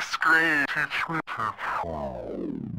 Teach me to